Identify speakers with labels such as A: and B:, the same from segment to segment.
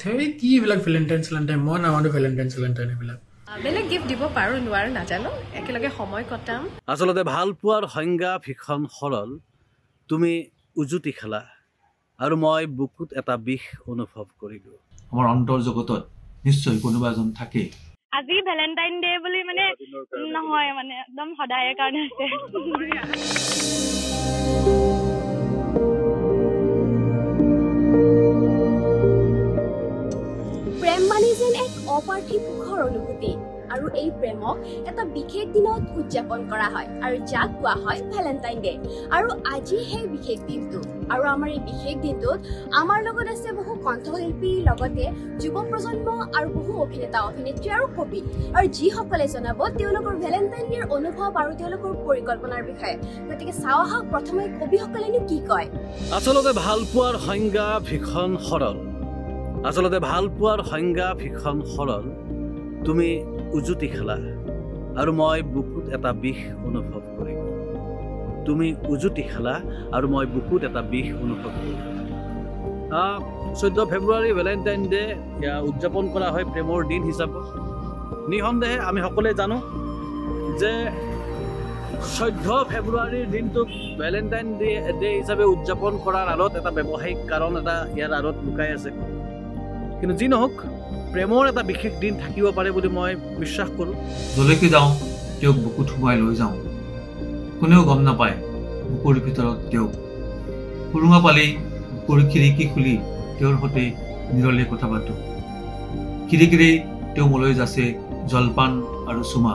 A: সেই কি এইবিলাক ভেলেণ্টাইন চেলেণ্টাইন মই নামানো ভেলেণ্টাইন চেলেণ্টাইন এইবিলাক।
B: বেলেগ গিফ্ট দিব পাৰোঁ নোৱাৰোঁ নাজানো। একেলগে সময় কটাম।
C: আচলতে ভাল পোৱাৰ সংজ্ঞা ভীষণ সৰল। তুমি উজুতি খেলা আৰু মই বুকুত এটা বিষ অনুভৱ কৰিলোঁ।
D: আমাৰ অন্তৰ জগতত নিশ্চয় কোনোবা এজন থাকে
E: আজি ভেলেণ্টাইন ডে বুলি মানে নহয় মানে একদম সদায়ৰ কাৰণে আছে।
F: এই প্ৰেমক এটা বিশেষ দিনত উদযাপন কৰা হয় আৰু যাক কোৱা হয় ভেলেণ্টাইন ডে আৰু আজি সেই বিশেষ দিনটো। আৰু আমাৰ এই বিশেষ দিনটোত আমাৰ লগত আছে বহু কণ্ঠশিল্পী লগতে যুৱ প্ৰজন্ম আৰু বহু অভিনেতা অভিনেত্ৰী আৰু কবি। আৰু যিসকলে জনাব তেওঁলোকৰ ভেলেণ্টাইন ডেৰ অনুভৱ আৰু তেওঁলোকৰ পৰিকল্পনাৰ বিষয়ে। গতিকে চাওঁ আহক প্ৰথমে কবিসকলেনো কি কয়।
C: আচলতে ভাল পোৱাৰ সংজ্ঞা ভীষণ সৰল। আচলতে ভাল পোৱাৰ সংজ্ঞা ভীষণ সৰল। তুমি উজুতি খেলা আৰু মই বুকুত এটা বিষ অনুভৱ কৰিলোঁ তুমি উজুতি খেলা আৰু মই বুকুত এটা বিষ অনুভৱ কৰিলোঁ চৈধ্য ফেব্ৰুৱাৰী ভেলেণ্টাইন ডে উদযাপন কৰা হয় প্ৰেমৰ দিন হিচাপে নিঃসন্দেহে আমি সকলোৱে জানো যে চৈধ্য ফেব্ৰুৱাৰীৰ দিনটোক ভেলেণ্টাইন ডে ডে হিচাপে উদযাপন কৰাৰ আঁৰত এটা ব্যৱসায়িক কাৰণ এটা ইয়াৰ আঁৰত লুকাই আছে। কিন্তু যি নহওক প্ৰেমৰ এটা বিশেষ দিন থাকিব পাৰে বুলি মই বিশ্বাস কৰোঁ।
D: যলৈকে যাওঁ তেওঁক বুকুত সোমাই লৈ যাওঁ। কোনেও গম নাপায় বুকুৰ ভিতৰত তেওঁক সুৰুঙা পালেই বুকুৰ খিৰিকী খুলি তেওঁৰ সৈতে নিৰলে কথা পাতোঁ। খিৰিকীৰেই তেওঁ মোলৈ যাচে জলপান আৰু চুমা।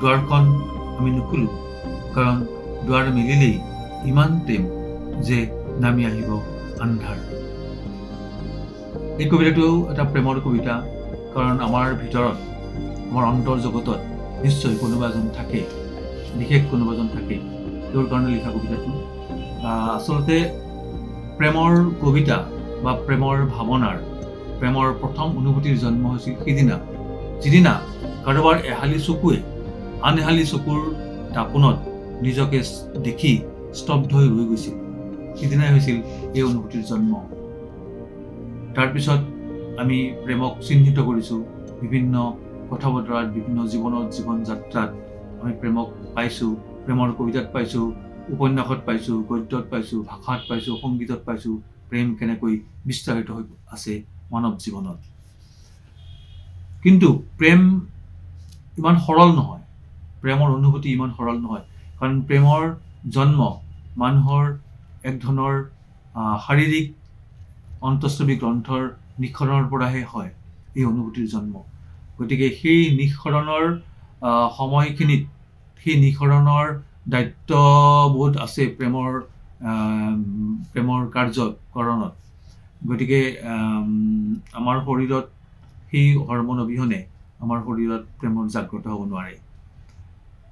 D: দুৱাৰখন আমি নুখুলোঁ কাৰণ দুৱাৰ মিলিলেই ইমান প্ৰেম যে নামি আহিব আন্ধাৰ। এই কবিতাটোও এটা প্ৰেমৰ কবিতা কাৰণ আমাৰ ভিতৰত আমাৰ অন্তৰ জগতত নিশ্চয় কোনোবা এজন থাকে বিশেষ কোনোবা এজন থাকে। তেওঁৰ কাৰণে লিখা কবিতাটো। আচলতে প্ৰেমৰ কবিতা বা প্ৰেমৰ ভাৱনাৰ প্ৰেমৰ প্ৰথম অনুভূতিৰ জন্ম হৈছিল সিদিনা। যিদিনা কাৰোবাৰ এহালি চকুৱে আন এহালি চকুৰ দাপোনত নিজকে দেখি স্তব্ধ হৈ ৰৈ গৈছিল। সিদিনাই হৈছিল এই অনুভূতিৰ জন্ম। তাৰপিছত আমি প্ৰেমক চিহ্নিত কৰিছোঁ। বিভিন্ন কথা বতৰাত বিভিন্ন জীৱনত জীৱন যাত্ৰাত আমি প্ৰেমক পাইছোঁ প্ৰেমৰ কবিতাত পাইছোঁ উপন্যাসত পাইছোঁ গদ্যত পাইছোঁ ভাষাত পাইছোঁ সংগীতত পাইছোঁ প্ৰেম কেনেকৈ বিস্তাৰিত হৈ আছে মানৱ জীৱনত। কিন্তু প্ৰেম ইমান সৰল নহয়। প্ৰেমৰ অনুভূতি ইমান সৰল নহয়। কাৰণ প্ৰেমৰ জন্ম মানুহৰ এক ধৰণৰ শাৰীৰিক অন্তঃস্থবী গ্ৰন্থৰ নিঃসৰণৰ পৰাহে হয় এই অনুভূতিৰ জন্ম। গতিকে সেই নিঃসৰণৰ সময়খিনিত সেই নিঃসৰণৰ দায়িত্ববোধ আছে প্ৰেমৰ প্ৰেমৰ কাৰ্যকৰণত গতিকে আমাৰ শৰীৰত সেই হৰমন অবিহনে আমাৰ শৰীৰত প্ৰেমৰ জাগ্ৰত হ'ব নোৱাৰে।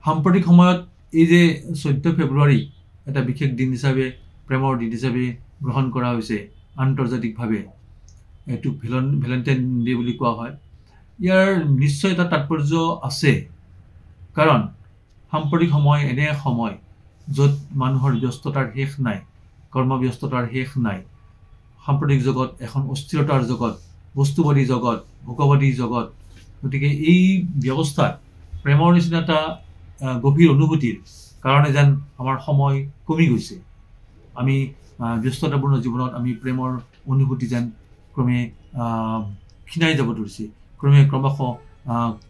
D: সাম্প্ৰতিক সময়ত এই যে চৈধ্য ফেব্ৰুৱাৰী এটা বিশেষ দিন হিচাপে প্ৰেমৰ দিন হিচাপে গ্ৰহণ কৰা হৈছে আন্তৰ্জাতিকভাৱে এইটো ভেলন ভেলেণ্টাইন ডে বুলি কোৱা হয়। ইয়াৰ নিশ্চয় এটা তাৎপৰ্য আছে। কাৰণ সাম্প্ৰতিক সময় এনে সময় য'ত মানুহৰ ব্যস্ততাৰ শেষ নাই কৰ্মব্যস্ততাৰ শেষ নাই সাম্প্ৰতিক জগত এখন অস্থিৰতাৰ জগত বস্তুবাদী জগত ভোগবাদী জগত গতিকে এই ব্যৱস্থাত প্ৰেমৰ নিচিনা এটা গভীৰ অনুভূতিৰ কাৰণে যেন আমাৰ সময় কমি গৈছে। আমি ব্যস্ততাপূৰ্ণ জীৱনত আমি প্ৰেমৰ অনুভূতি যেন ক্ৰমে ক্ষীণাই যাব ধৰিছে ক্ৰমে ক্ৰমশ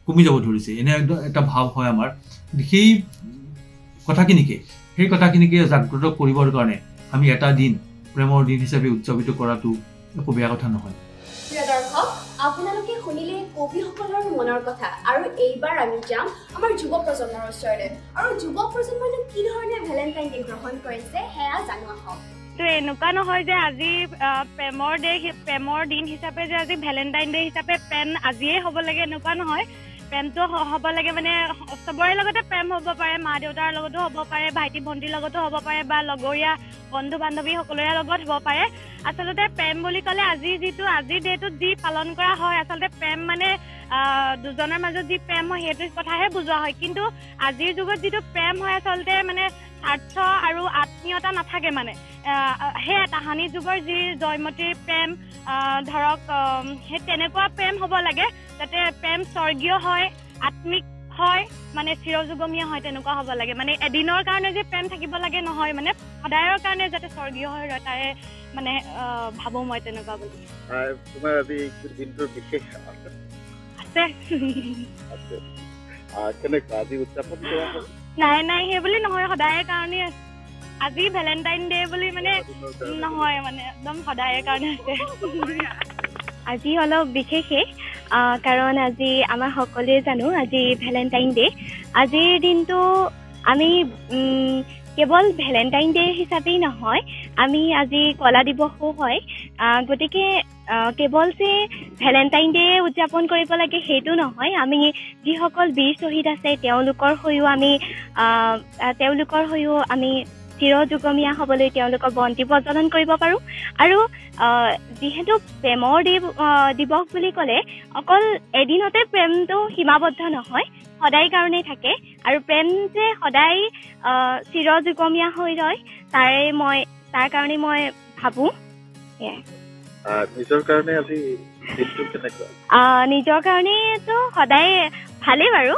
D: কমি যাব ধৰিছে। এনে এটা ভাৱ হয় আমাৰ। সেই কথাখিনিকে সেই কথাখিনিকে জাগ্ৰত কৰিবৰ কাৰণে আমি এটা দিন প্ৰেমৰ দিন হিচাপে উদযাপিত কৰাটো একো বেয়া কথা নহয়।
F: আপোনালোকে শুনিলে কবিসকলৰ মনৰ কথা আৰু এইবাৰ আমি যাম আমাৰ যুৱ প্ৰজন্মৰ ওচৰলৈ। আৰু যুৱ প্ৰজন্মইনো কি ধৰণে ভেলেণ্টাইন ডে গ্ৰহণ কৰিছে সেয়া জানো আহক।
E: তো এনেকুৱা নহয় যে আজি প্ৰেমৰ ডে প্ৰেমৰ দিন হিচাপে যে আজি ভেলেণ্টাইন ডে হিচাপে প্ৰেম আজিয়ে হ'ব লাগে এনেকুৱা নহয়। প্ৰেমটো হ'ব লাগে মানে চবৰে লগতে প্ৰেম হ'ব পাৰে মা দেউতাৰ লগতো হ'ব পাৰে ভাইটি ভণ্টিৰ লগতো হ'ব পাৰে বা লগৰীয়া বন্ধু বান্ধৱী সকলোৰে লগত হ'ব পাৰে। আচলতে প্ৰেম বুলি ক'লে আজি যিটো আজিৰ ডেটোত যি পালন কৰা হয় আচলতে প্ৰেম মানে দুজনৰ মাজত যি প্ৰেম হয় সেইটো কথাহে বুজোৱা হয়। কিন্তু আজিৰ যুগত যিটো প্ৰেম হয় আচলতে মানে স্বাৰ্থ আৰু আত্মীয়তা নাথাকে মানে। সেই তাহানি যুগৰ যি জয়মতীৰ প্ৰেম ধৰক সেই তেনেকুৱা প্ৰেম হ'ব লাগে যাতে প্ৰেম স্বৰ্গীয় হয় আত্মিক হয় মানে চিৰযুগমীয়া হয় তেনেকুৱা হ'ব লাগে। মানে এদিনৰ কাৰণে যে প্ৰেম থাকিব লাগে নহয় মানে সদায়ৰ কাৰণে যাতে স্বৰ্গীয় হৈ ৰয় তাৰে মানে ভাবোঁ মই তেনেকুৱা বুলি।
G: আহ, তোমাৰ আজি দিনটোৰ বিশেষ আছে? কেনেকুৱা? আজি উদযাপন কৰা?
E: নাই নাই সেই বুলি নহয় সদায়ৰ কাৰণে আছে। আজি ভেলেণ্টাইন ডে বুলি মানে। নহয় মানে একদম সদায়ৰ কাৰণে আছে। আজি অলপ বিশেষেই আহ, কাৰণ আজি আমাৰ সকলোৱে জানো আজি ভেলেণ্টাইন ডে। আজিৰ দিনটো আমি কেৱল ভেলেণ্টাইন ডে হিচাপেই নহয় আমি আজি কলা দিৱসো হয়। গতিকে কেৱল যে ভেলেণ্টাইন ডে উদযাপন কৰিব লাগে সেইটো নহয়। আমি যিসকল বীৰ শ্বহীদ আছে তেওঁলোকৰ হৈও আমি তেওঁলোকৰ হৈও আমি চিৰযুগমীয়া হ'বলৈ তেওঁলোকক বন্তি প্ৰজ্বলন কৰিব পাৰোঁ। আৰু যিহেতু প্ৰেমৰ দিৱ দিৱস বুলি ক'লে অকল এদিনতে প্ৰেমটো সীমাবদ্ধ নহয় সদায় কাৰণেই থাকে। আৰু প্ৰেম যে সদায় চিৰযুগমীয়া হৈ ৰয় তাৰে মই তাৰ কাৰণে মই ভাবোঁ।
G: নিজৰ কাৰণে আজি
E: নিজৰ কাৰণেতো সদায় ভালেই বাৰু।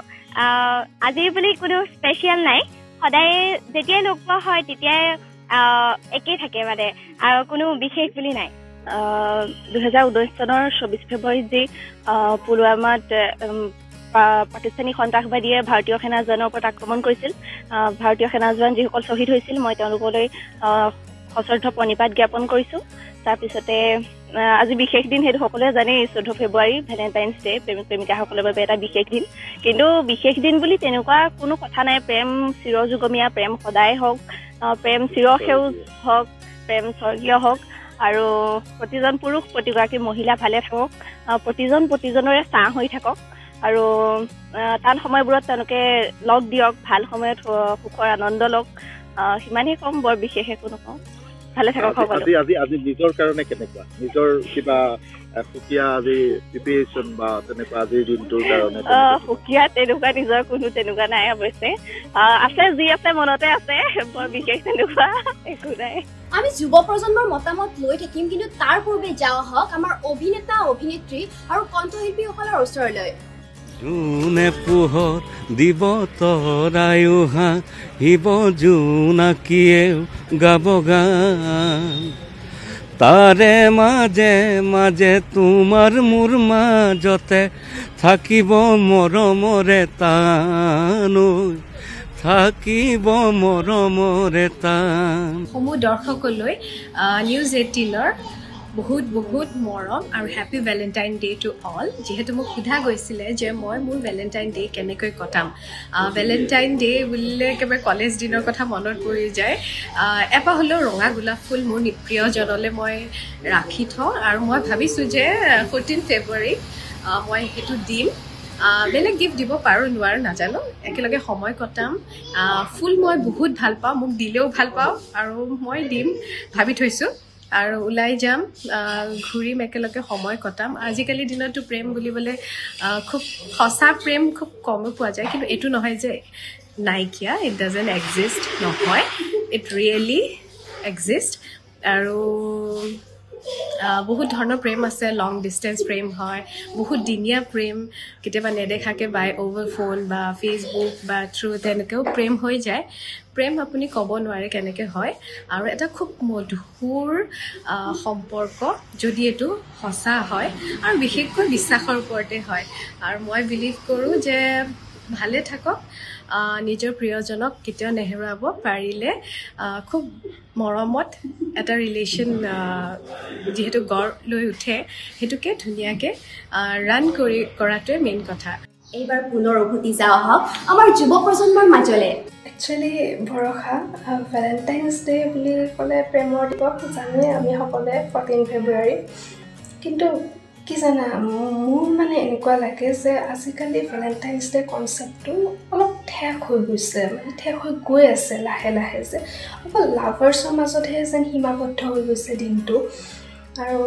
E: আজি বুলি কোনো স্পেচিয়েল নাই। সদায় যেতিয়াই লগ পোৱা হয় তেতিয়াই একেই থাকে মানে। আৰু কোনো বিশেষ বুলি নাই।
H: দুহেজাৰ ঊনৈছ চনৰ চৌবিছ ফেব্ৰুৱাৰীত যি পুলৱামাত পাকিস্তানী সন্ত্ৰাসবাদীয়ে ভাৰতীয় সেনা জোৱানৰ ওপৰত আক্ৰমণ কৰিছিল। ভাৰতীয় সেনা জোৱান যিসকল শ্বহীদ হৈছিল মই তেওঁলোকলৈ সশ্ৰদ্ধ প্ৰণিপাত জ্ঞাপন কৰিছোঁ। তাৰপিছতে আজি বিশেষ দিন সেইটো সকলোৱে জানেই চৈধ্য ফেব্ৰুৱাৰী ভেলেণ্টাইন্স ডে প্ৰেমিক প্ৰেমিকাসকলৰ বাবে এটা বিশেষ দিন। কিন্তু বিশেষ দিন বুলি তেনেকুৱা কোনো কথা নাই। প্ৰেম চিৰযুগমীয়া প্ৰেম সদায় হওক প্ৰেম চিৰসেউজ হওক প্ৰেম স্বৰ্গীয় হওক আৰু প্ৰতিজন পুৰুষ প্ৰতিগৰাকী মহিলা ভালে থাকক প্ৰতিজন প্ৰতিজনৰে ছাঁ হৈ থাকক আৰু টান সময়বোৰত তেওঁলোকে লগ দিয়ক ভাল সময়ত সুখৰ আনন্দ লওক সিমানেই ক'ম বৰ বিশেষ একো নকওঁ। ভালে থাকক
G: আজি
H: সকলো
G: আজি আজি আজি নিজৰ কাৰণে কেনেকুৱা? নিজৰ কিবা সুকীয়া আজি প্ৰিপেৰেশ্যন বা তেনেকুৱা আজিৰ দিনটোৰ কাৰণে?
H: সুকীয়া তেনেকুৱা নিজৰ কোনো তেনেকুৱা নাই অৱশ্যে। আছে যি আছে মনতে আছে বৰ বিশেষ তেনেকুৱা একো নাই।
F: আমি যুৱ প্ৰজন্মৰ মতামত লৈ থাকিম কিন্তু তাৰ পূৰ্বে যাওঁ আহক আমাৰ অভিনেতা অভিনেত্ৰী আৰু কণ্ঠশিল্পীসকলৰ ওচৰলৈ।
I: জোনে পোহৰ দিব তৰায়ো হাঁহিব জোনাকীয়েও গাব গান তাৰে মাজে মাজে তোমাৰ মোৰ মাজতে থাকিব মৰমৰে টানৈ থাকিব মৰমৰে টান
B: সমূহ দৰ্শকলৈ নিউজ এইটিনৰ বহুত বহুত মৰম আৰু happy Valentine Day to all যিহেতু মোক সোধা গৈছিলে যে মই মোৰ ভেলেণ্টাইন ডে কেনেকৈ কটাম। ভেলেণ্টাইন ডে বুলিলে একেবাৰে কলেজ দিনৰ কথা মনত পৰি যায়। এপাহ হ'লেও ৰঙা গোলাপ ফুল মোৰ প্ৰিয়জনলৈ মই ৰাখি থওঁ আৰু মই ভাবিছোঁ যে ফৰ্টিন ফেব্ৰুৱাৰী মই সেইটো দিম। বেলেগ গিফ্ট দিব পাৰোঁ নোৱাৰোঁ নাজানো। একেলগে সময় কটাম। ফুল মই বহুত ভাল পাওঁ মোক দিলেও ভাল পাওঁ আৰু মই দিম ভাবি থৈছোঁ। আৰু ওলাই যাম ঘূৰিম একেলগে সময় কটাম। আজিকালিৰ দিনততো প্ৰেম বুলিবলৈ খুব সঁচা প্ৰেম খুব কমেই পোৱা যায় কিন্তু এইটো নহয় যে নাইকিয়া ইট ডাজেণ্ট এক্সিষ্ট নহয়। ইট ৰিয়েলি এক্সিষ্ট আৰু বহুত ধৰণৰ প্ৰেম আছে লং ডিষ্টেঞ্চ প্ৰেম হয় বহুত দিনীয়া প্ৰেম কেতিয়াবা নেদেখাকৈ বাই অ'ভাৰ ফোন বা ফেচবুক বা থ্ৰু তেনেকৈও প্ৰেম হৈ যায়। প্ৰেম আপুনি ক'ব নোৱাৰে কেনেকৈ হয়। আৰু এটা খুব মধুৰ সম্পৰ্ক যদি এইটো সঁচা হয় আৰু বিশেষকৈ বিশ্বাসৰ ওপৰতে হয়। আৰু মই বিলিভ কৰোঁ যে ভালে থাকক। নিজৰ প্ৰিয়জনক কেতিয়াও নেহেৰুৱাব পাৰিলে খুব মৰমত এটা ৰিলেশ্যন যিহেতু গঢ় লৈ উঠে সেইটোকে ধুনীয়াকৈ ৰান কৰি কৰাটোৱে মেইন কথা।
F: এইবাৰ পুনৰ উভতি যাওঁ আহক আমাৰ যুৱ প্ৰজন্মৰ মাজলৈ।
J: একচুৱেলি ভৰসা ভেলেণ্টাইন্স ডে বুলি ক'লে প্ৰেমৰ দিৱস জানোৱেই আমি সকলোৱে ফৰ্টিন ফেব্ৰুৱাৰী কিন্তু কি জানা মোৰ মানে এনেকুৱা লাগে যে আজিকালি ভেলেণ্টাইন্স ডে কনচেপ্টটো অলপ ঠেক হৈ গৈছে মানে ঠেক হৈ গৈ আছে লাহে লাহে যে অকল লাভাৰ্ছৰ মাজতহে যেন সীমাবদ্ধ হৈ গৈছে দিনটো আৰু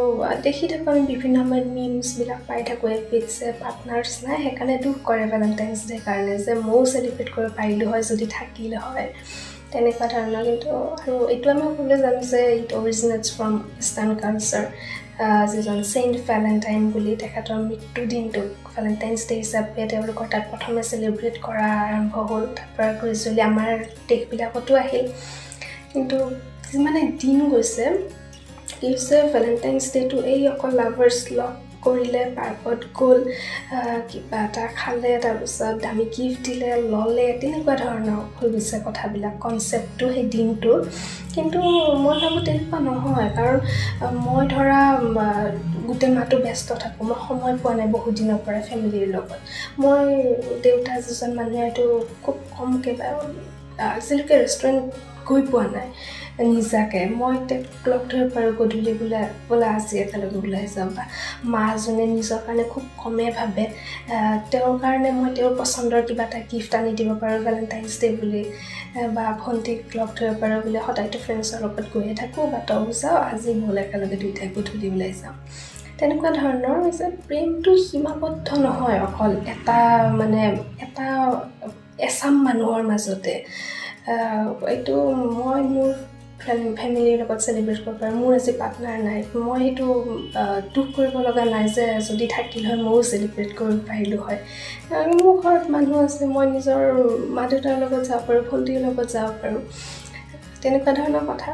J: দেখি থাকোঁ আমি বিভিন্ন সময়ত মিমছবিলাক পাই থাকোঁ এপিটছে পাৰ্টনাৰ্ছ নাই সেইকাৰণে দুখ কৰে ভেলেণ্টাইন্স ডে কাৰণে যে ময়ো চেলিব্ৰেট কৰিব পাৰিলোঁ হয় যদি থাকিলে হয় তেনেকুৱা ধৰণৰ কিন্তু আৰু এইটো আমি সকলোৱে জানো যে it originates from eastern culture যিজন চেইণ্ট ভেলেণ্টাইন বুলি তেখেতৰ মৃত্যু দিনটোক ভেলেণ্টাইন্স ডে হিচাপে তেওঁলোকৰ তাত প্ৰথমে চেলিব্ৰেট কৰা আৰম্ভ হ'ল তাৰপৰা গ্ৰেজুৱেলি আমাৰ দেশবিলাকতো আহিল। কিন্তু যিমানে দিন গৈছে কি হৈছে ভেলেণ্টাইন্স ডে'টো এই অকল লাভাৰ্ছ লগ কৰিলে পাৰ্কত গ'ল কিবা এটা খালে তাৰপিছত দামী গিফ্ট দিলে ল'লে তেনেকুৱা ধৰণৰ হৈ গৈছে কথাবিলাক কনচেপ্টটো সেই দিনটোৰ। কিন্তু মই ভাবোঁ তেনেকুৱা নহয় কাৰণ মই ধৰা গোটেই মাহটো ব্যস্ত থাকোঁ মই সময় পোৱা নাই বহুত দিনৰ পৰা ফেমিলিৰ লগত। মই দেউতা যিজন মানুহে এইটো খুব কমকৈ আজিলৈকে ৰেষ্টুৰেণ্ট গৈ পোৱা নাই। নিজাকৈ মই তেওঁক লগ ধৰিব পাৰোঁ গধূলি বোলে বোলে আজি একেলগে ওলাই যাওঁ বা মাজনে নিজৰ কাৰণে খুব কমেই ভাবে। তেওঁৰ কাৰণে মই তেওঁৰ পচন্দৰ কিবা এটা গিফ্ট আনি দিব পাৰোঁ ভেলেণ্টাইন্স ডে' বুলি বা ভণ্টিক লগ ধৰিব পাৰোঁ বোলে সদায়তো ফ্ৰেণ্ডছৰ লগত গৈয়ে থাকোঁ বা তও যাওঁ আজি ব'ল একেলগে দুয়োটাই গধূলি ওলাই যাওঁ তেনেকুৱা ধৰণৰ হৈছে প্ৰেমটো সীমাবদ্ধ নহয় অকল এটা মানে এটা এচাম মানুহৰ মাজতে। এইটো মই মোৰ ফেমিলিৰ লগত চেলিব্ৰেট কৰিব পাৰোঁ। মোৰ আজি পাৰ্টনাৰ নাই। মই সেইটো দুখ কৰিব লগা নাই যে যদি থাকিল হয় ময়ো চেলিব্ৰেট কৰিব পাৰিলোঁ হয়। মোৰ ঘৰত মানুহ আছে মই নিজৰ মা দেউতাৰ লগত যাব পাৰোঁ ভণ্টিৰ লগত যাব পাৰোঁ। তেনেকুৱা ধৰণৰ কথা।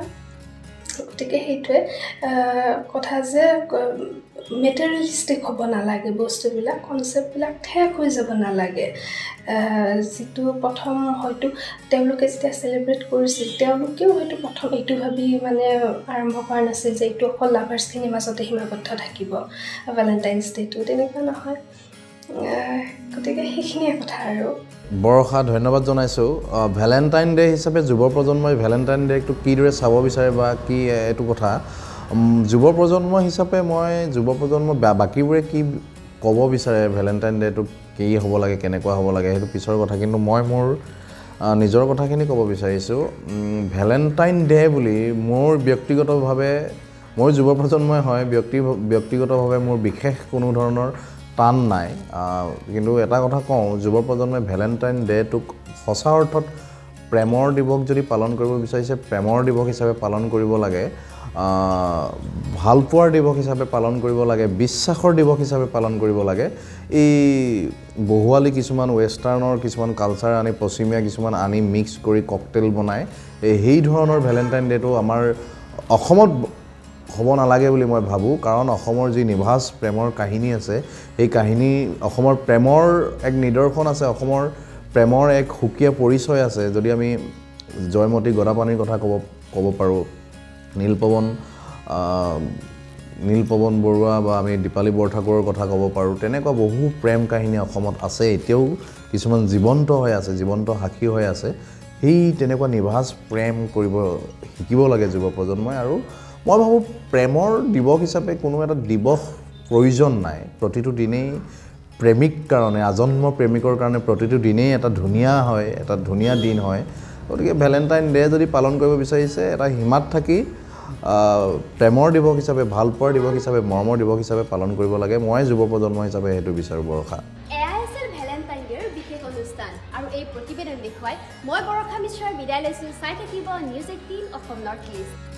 J: গতিকে সেইটোৱে কথা যে মেটেৰিয়েলিষ্টিক হ'ব নালাগে বস্তুবিলাক কনচেপ্টবিলাক ঠেক হৈ যাব নালাগে। যিটো প্ৰথম হয়তো তেওঁলোকে যেতিয়া চেলিব্ৰেট কৰিছিল তেওঁলোকেও হয়তো প্ৰথম এইটো ভাবি মানে আৰম্ভ কৰা নাছিল যে এইটো অকল লাভাৰ্ছখিনিৰ মাজতে সীমাবদ্ধ থাকিব ভেলেণ্টাইন্স ডে'টো তেনেকুৱা নহয়। গতিকে সেইখিনিয়ে কথা আৰু।
K: বৰষা ধন্যবাদ জনাইছোঁ। ভেলেণ্টাইন ডে' হিচাপে যুৱ প্ৰজন্মই ভেলেণ্টাইন ডে'টো কিদৰে চাব বিচাৰে বা কি এইটো কথা যুৱ প্ৰজন্ম হিচাপে মই যুৱ প্ৰজন্ম বাকীবোৰে কি ক'ব বিচাৰে ভেলেণ্টাইন ডে'টো কি হ'ব লাগে কেনেকুৱা হ'ব লাগে সেইটো পিছৰ কথা। কিন্তু মই মোৰ নিজৰ কথাখিনি ক'ব বিচাৰিছোঁ। ভেলেণ্টাইন ডে' বুলি মোৰ ব্যক্তিগতভাৱে মই যুৱ প্ৰজন্মই হয় ব্যক্তি ব্যক্তিগতভাৱে মোৰ বিশেষ কোনো ধৰণৰ টান নাই। কিন্তু এটা কথা কওঁ যুৱ প্ৰজন্মই ভেলেণ্টাইন ডে'টোক সঁচা অৰ্থত প্ৰেমৰ দিৱস যদি পালন কৰিব বিচাৰিছে প্ৰেমৰ দিৱস হিচাপে পালন কৰিব লাগে। ভালপোৱাৰ দিৱস হিচাপে পালন কৰিব লাগে বিশ্বাসৰ দিৱস হিচাপে পালন কৰিব লাগে। এই বহুৱালি কিছুমান ৱেষ্টাৰ্ণৰ কিছুমান কালচাৰ আনি পশ্চিমীয়া কিছুমান আনি মিক্স কৰি ককটেল বনাই এই সেই ধৰণৰ ভেলেণ্টাইন ডে'টো আমাৰ অসমত হ'ব নালাগে বুলি মই ভাবোঁ কাৰণ অসমৰ যি নিভাজ প্ৰেমৰ কাহিনী আছে সেই কাহিনী অসমৰ প্ৰেমৰ এক নিদৰ্শন আছে অসমৰ প্ৰেমৰ এক সুকীয়া পৰিচয় আছে। যদি আমি জয়মতী গদাপানীৰ কথা ক'ব ক'ব পাৰোঁ নীলপৱন নীলপৱন বৰুৱা বা আমি দীপালী বৰঠাকুৰৰ কথা ক'ব পাৰোঁ তেনেকুৱা বহু প্ৰেম কাহিনী অসমত আছে এতিয়াও কিছুমান জীৱন্ত হৈ আছে জীৱন্ত সাক্ষী হৈ আছে। সেই তেনেকুৱা নিভাজ প্ৰেম কৰিব শিকিব লাগে যুৱ প্ৰজন্মই আৰু মই ভাবোঁ প্ৰেমৰ দিৱস হিচাপে কোনো এটা দিৱস প্ৰয়োজন নাই। প্ৰতিটো দিনেই প্ৰেমিক কাৰণে আজন্ম প্ৰেমিকৰ কাৰণে প্ৰতিটো দিনেই এটা ধুনীয়া হয় এটা ধুনীয়া দিন হয়। গতিকে ভেলেণ্টাইন ডে' যদি পালন কৰিব বিচাৰিছে এটা সীমাত থাকি প্ৰেমৰ দিৱস হিচাপে ভালপোৱাৰ দিৱস হিচাপে মৰমৰ দিৱস হিচাপে পালন কৰিব লাগে। মই যুৱ প্ৰজন্ম হিচাপে সেইটো বিচাৰোঁ বৰষা।
F: আৰু এই প্ৰতিবেদন দেখুৱাই মই বৰষা মিশ্ৰৰ বিদায় লৈছোঁ। চাই থাকিব News eighteen Assam North East.